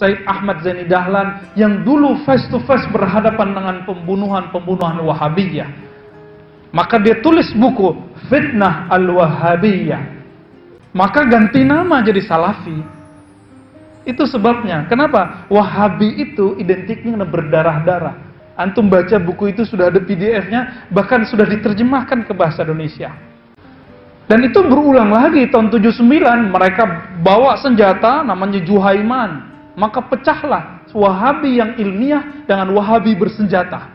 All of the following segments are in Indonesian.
Said Ahmad Zaini Dahlan yang dulu face to face berhadapan dengan pembunuhan-pembunuhan Wahabiyah. Maka dia tulis buku Fitnah Al-Wahabiyah. Maka ganti nama jadi Salafi. Itu sebabnya. Kenapa? Wahabi itu identiknya berdarah-darah. Antum baca buku itu sudah ada PDF-nya, bahkan sudah diterjemahkan ke bahasa Indonesia. Dan itu berulang lagi tahun 79 mereka bawa senjata namanya Juhaiman. Maka pecahlah Wahabi yang ilmiah dengan Wahabi bersenjata.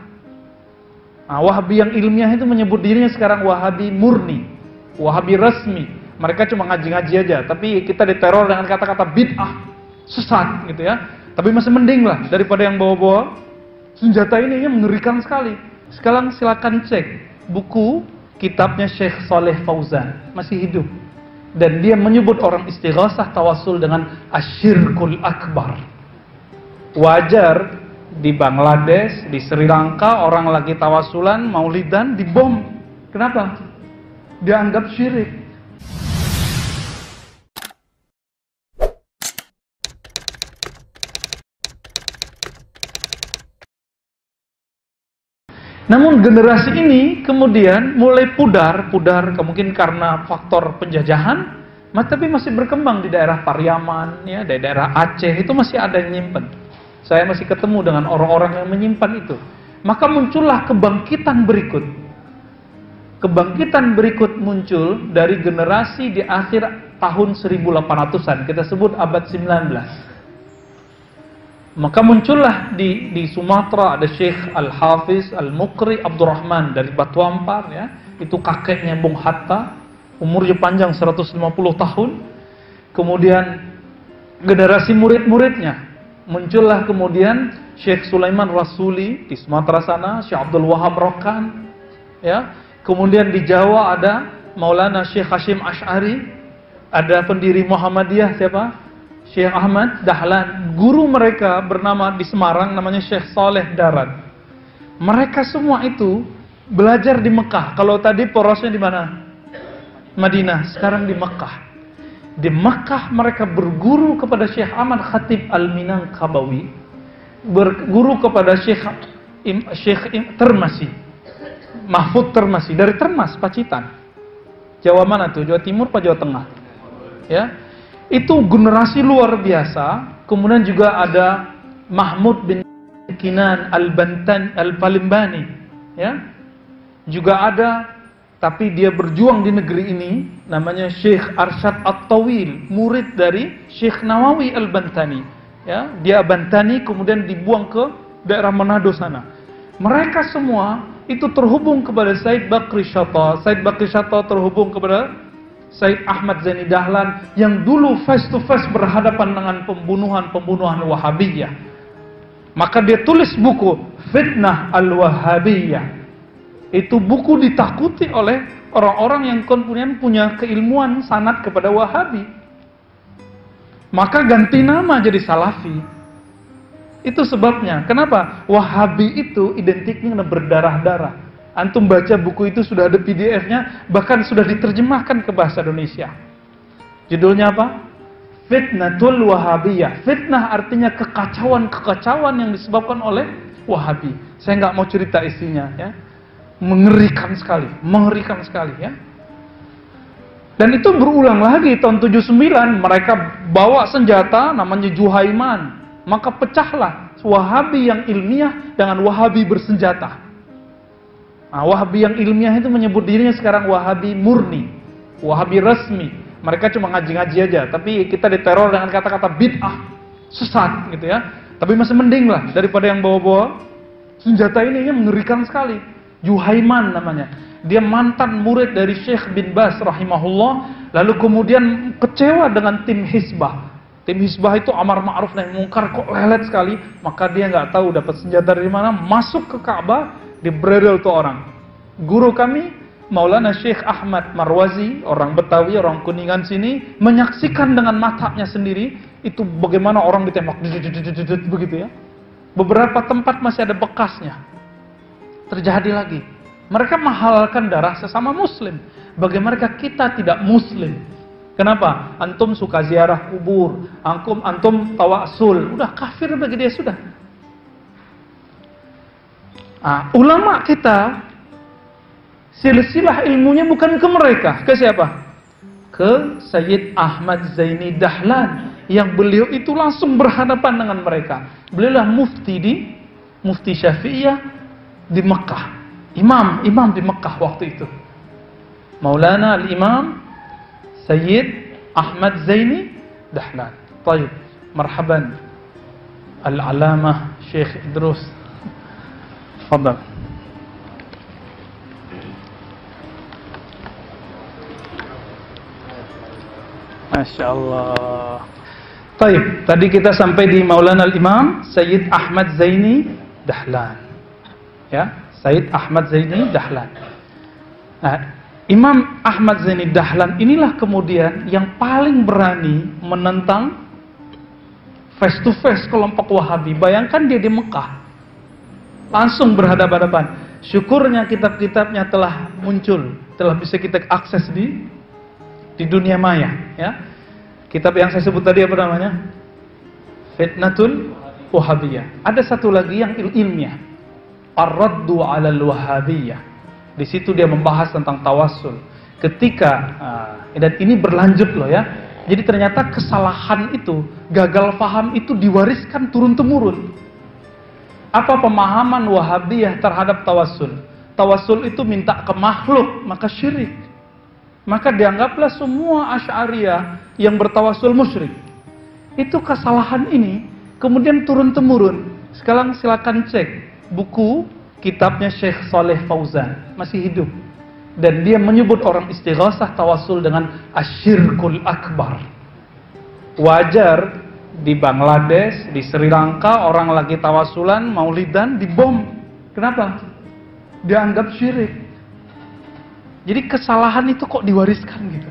Nah, Wahabi yang ilmiah itu menyebut dirinya sekarang Wahabi murni, Wahabi resmi. Mereka cuma ngaji-ngaji aja, tapi kita diteror dengan kata-kata bid'ah, sesat gitu ya. Tapi masih mending lah daripada yang bawa-bawa senjata ini yang mengerikan sekali. Sekarang silakan cek buku kitabnya Syekh Saleh Fauzan, masih hidup. Dan dia menyebut orang istighasah tawasul dengan asyirkul akbar. Wajar di Bangladesh, di Sri Lanka orang lagi tawasulan, maulidan dibom. Kenapa? Dianggap syirik. Namun generasi ini kemudian mulai pudar, pudar mungkin karena faktor penjajahan, tapi masih berkembang di daerah Pariaman, ya, di daerah Aceh itu masih ada yang nyimpen. Saya masih ketemu dengan orang-orang yang menyimpan itu. Maka muncullah kebangkitan berikut. Kebangkitan berikut muncul dari generasi di akhir tahun 1800-an. Kita sebut abad 19. Maka muncullah di, di Sumatera ada Syekh Al-Hafiz Al-Mukri Abdurrahman dari Batu Ampar ya. Itu kakeknya Bung Hatta, umurnya panjang 150 tahun. Kemudian generasi murid-muridnya muncullah kemudian Syekh Sulaiman Rasuli di Sumatera sana, Syekh Abdul Wahab Rokan, ya. Kemudian di Jawa ada Maulana Syekh Hashim Ash'ari, ada pendiri Muhammadiyah siapa? Syekh Ahmad Dahlan. Guru mereka bernama di Semarang namanya Syekh Saleh Darat. Mereka semua itu belajar di Mekah. Kalau tadi porosnya di mana? Madinah, sekarang di Mekah di Makkah mereka berguru kepada Syekh Ahmad Khatib Al-Minangkabawi, berguru kepada Syekh Im, Syekh Im, Termasi, Mahfud Termasi dari Termas Pacitan. Jawa mana tuh? Jawa Timur apa Jawa Tengah? Ya. Itu generasi luar biasa. Kemudian juga ada Mahmud bin Kinan Al-Bantan Al-Palimbani, ya. Juga ada tapi dia berjuang di negeri ini namanya Syekh Arsyad At-Tawil murid dari Syekh Nawawi Al-Bantani ya dia Bantani kemudian dibuang ke daerah Manado sana mereka semua itu terhubung kepada Said Bakri Shatta Said Bakri Shatta terhubung kepada Said Ahmad Zaini Dahlan yang dulu face to face berhadapan dengan pembunuhan-pembunuhan Wahabiyah maka dia tulis buku Fitnah Al-Wahabiyah itu buku ditakuti oleh orang-orang yang kemudian punya keilmuan sanat kepada Wahabi. Maka ganti nama jadi Salafi. Itu sebabnya. Kenapa? Wahabi itu identiknya berdarah-darah. Antum baca buku itu sudah ada PDF-nya, bahkan sudah diterjemahkan ke bahasa Indonesia. Judulnya apa? Fitnatul Wahabiyah. Fitnah artinya kekacauan-kekacauan yang disebabkan oleh Wahabi. Saya nggak mau cerita isinya ya mengerikan sekali, mengerikan sekali ya. Dan itu berulang lagi tahun 79 mereka bawa senjata namanya Juhaiman. Maka pecahlah Wahabi yang ilmiah dengan Wahabi bersenjata. Nah, Wahabi yang ilmiah itu menyebut dirinya sekarang Wahabi murni, Wahabi resmi. Mereka cuma ngaji-ngaji aja, tapi kita diteror dengan kata-kata bid'ah, sesat gitu ya. Tapi masih mending lah daripada yang bawa-bawa senjata ini yang mengerikan sekali. Juhaiman namanya. Dia mantan murid dari Syekh bin Bas rahimahullah. Lalu kemudian kecewa dengan tim Hisbah. Tim Hisbah itu amar ma'ruf nahi mungkar kok lelet sekali. Maka dia nggak tahu dapat senjata dari mana. Masuk ke Ka'bah, dibredel tuh orang. Guru kami Maulana Syekh Ahmad Marwazi, orang Betawi, orang Kuningan sini, menyaksikan dengan matanya sendiri itu bagaimana orang ditembak begitu ya. Beberapa tempat masih ada bekasnya terjadi lagi. Mereka menghalalkan darah sesama muslim. Bagaimana kita tidak muslim? Kenapa? Antum suka ziarah kubur, antum antum tawasul, udah kafir bagi dia sudah. Ah, ulama kita silsilah ilmunya bukan ke mereka, ke siapa? Ke Sayyid Ahmad Zaini Dahlan yang beliau itu langsung berhadapan dengan mereka. Beliau lah mufti di mufti Syafi'iyah di Mekah. Imam, imam di Mekah waktu itu. Maulana al-Imam Sayyid Ahmad Zaini Dahlan. Taib. Marhaban. Al-Alamah Syekh Idrus. Fadal. Masya Allah. Taib. Tadi kita sampai di Maulana al-Imam Sayyid Ahmad Zaini Dahlan. Ya, Sayyid Ahmad Zaini Dahlan. Nah, Imam Ahmad Zaini Dahlan inilah kemudian yang paling berani menentang face to face kelompok Wahabi. Bayangkan dia di Mekah. Langsung berhadapan-hadapan. Syukurnya kitab-kitabnya telah muncul, telah bisa kita akses di di dunia maya, ya. Kitab yang saya sebut tadi apa namanya? Fitnatul Wahabiyah. Ada satu lagi yang il ilmiah. Ar-Raddu 'alal Wahabiyah di situ dia membahas tentang tawasul. Ketika uh, dan ini berlanjut loh ya. Jadi ternyata kesalahan itu, gagal paham itu diwariskan turun temurun. Apa pemahaman Wahabiyah terhadap tawasul? Tawasul itu minta ke makhluk, maka syirik. Maka dianggaplah semua Asy'ariyah yang bertawasul musyrik. Itu kesalahan ini kemudian turun temurun. Sekarang silakan cek buku kitabnya Syekh Saleh Fauzan masih hidup dan dia menyebut orang istighasah tawasul dengan asyirkul akbar wajar di Bangladesh, di Sri Lanka orang lagi tawasulan, maulidan dibom. Kenapa? dianggap syirik. Jadi kesalahan itu kok diwariskan gitu